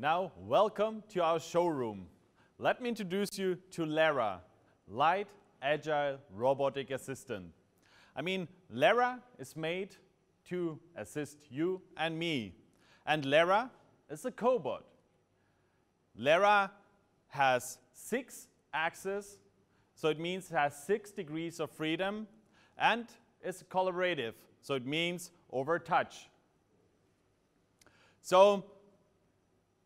now welcome to our showroom. Let me introduce you to Lara, Light Agile Robotic Assistant. I mean, Lara is made to assist you and me. And Lara is a cobot. Lara has six axes, so it means it has six degrees of freedom, and is collaborative, so it means over touch. So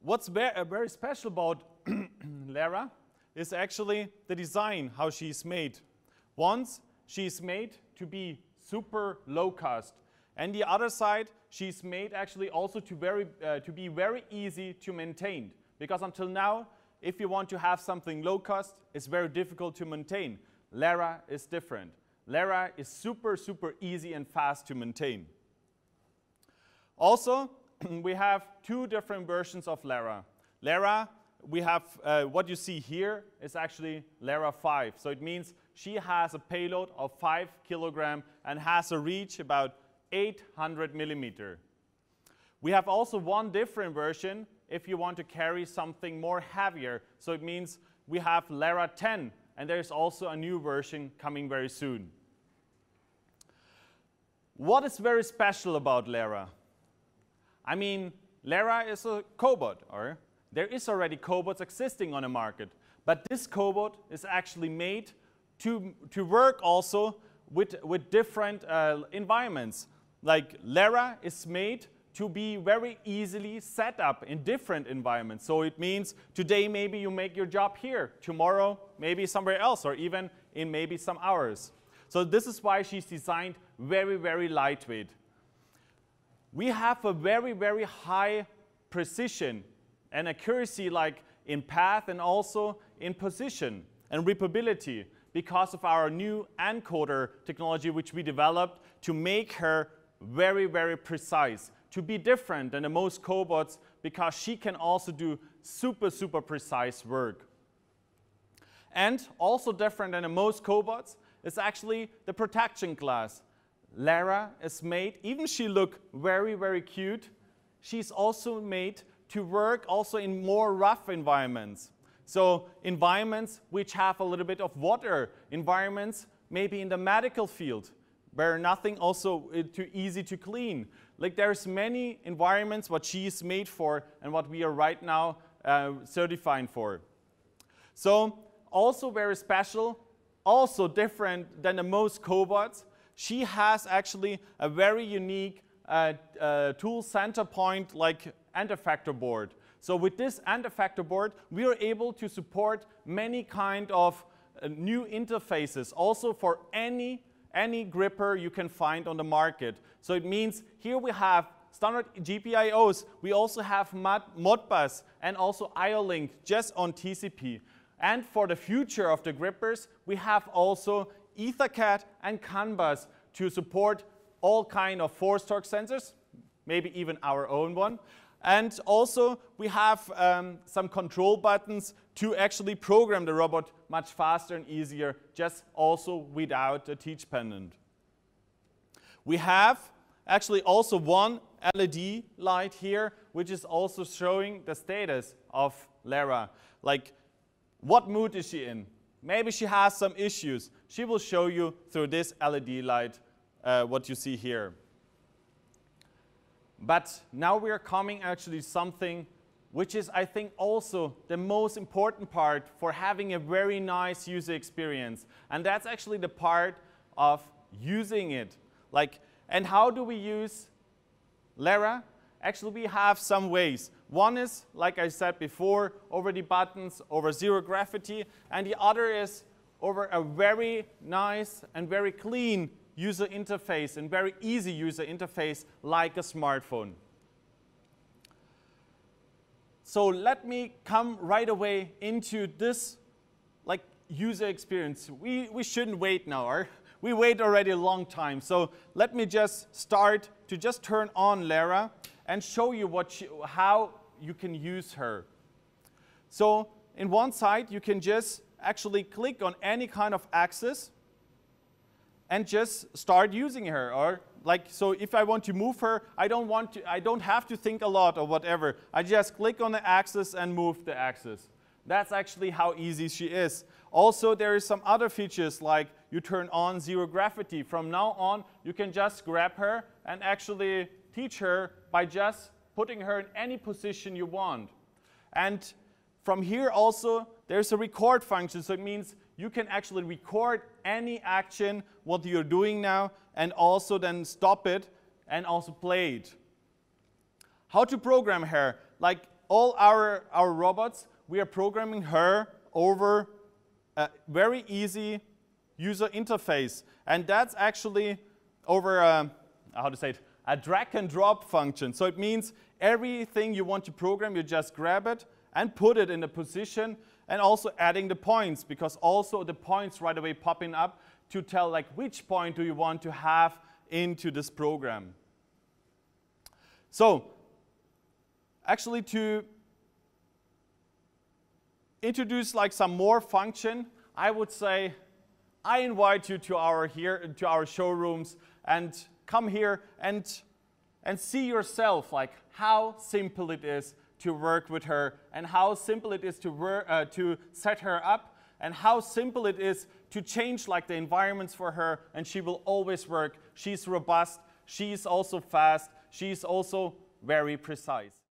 what's very, very special about Lara is actually the design, how she's made. Once, she's made to be super low cost. And the other side, she's made actually also to, very, uh, to be very easy to maintain. Because until now, if you want to have something low cost, it's very difficult to maintain. Lara is different. Lara is super, super easy and fast to maintain. Also, we have two different versions of Lara. Lara, we have uh, what you see here is actually Lara 5. So it means she has a payload of 5 kilogram and has a reach about 800 millimeter. We have also one different version if you want to carry something more heavier. So it means we have Lara 10, and there's also a new version coming very soon. What is very special about Lara? I mean, Lara is a cobot, or there is already cobots existing on the market, but this cobot is actually made to, to work also with, with different uh, environments. Like Lara is made to be very easily set up in different environments. So it means today maybe you make your job here, tomorrow maybe somewhere else, or even in maybe some hours. So this is why she's designed very, very lightweight. We have a very, very high precision and accuracy like in path and also in position and repeatability because of our new encoder technology which we developed to make her very, very precise, to be different than the most cobots because she can also do super, super precise work. And also different than the most cobots is actually the protection glass. Lara is made, even she look very, very cute, she's also made to work also in more rough environments. So environments which have a little bit of water, environments maybe in the medical field, where nothing also uh, too easy to clean. Like there's many environments what she is made for and what we are right now uh, certifying for. So also very special, also different than the most cobots. She has actually a very unique uh, uh, tool center point like end-effector board. So with this end-effector board, we are able to support many kind of uh, new interfaces, also for any, any gripper you can find on the market. So it means here we have standard GPIOs, we also have Modbus and also IO-Link just on TCP. And for the future of the grippers, we have also EtherCAT and CAN bus to support all kind of force torque sensors, maybe even our own one. And also we have um, some control buttons to actually program the robot much faster and easier, just also without a teach pendant. We have actually also one LED light here, which is also showing the status of Lara. Like, what mood is she in? Maybe she has some issues. She will show you through this LED light uh, what you see here. But now we are coming actually something which is, I think, also the most important part for having a very nice user experience. And that's actually the part of using it. Like, and how do we use Lara? Actually, we have some ways. One is, like I said before, over the buttons, over zero gravity, and the other is over a very nice and very clean user interface and very easy user interface like a smartphone. So let me come right away into this like user experience. We, we shouldn't wait now, or we wait already a long time. So let me just start to just turn on Lara and show you what she, how you can use her. So in one side, you can just actually click on any kind of axis and just start using her. Or like, so if I want to move her, I don't want to, I don't have to think a lot or whatever. I just click on the axis and move the axis. That's actually how easy she is. Also, there is some other features like you turn on zero gravity. From now on, you can just grab her and actually teach her by just putting her in any position you want. And from here also, there's a record function. So it means you can actually record any action, what you're doing now, and also then stop it and also play it. How to program her? Like all our, our robots, we are programming her over a very easy user interface. And that's actually over, a, how to say it, a drag and drop function. So it means everything you want to program, you just grab it and put it in a position and also adding the points because also the points right away popping up to tell like which point do you want to have into this program. So actually to introduce like some more function, I would say I invite you to our here to our showrooms and come here and and see yourself like how simple it is to work with her and how simple it is to, uh, to set her up and how simple it is to change like the environments for her and she will always work. She's robust, she's also fast, she's also very precise.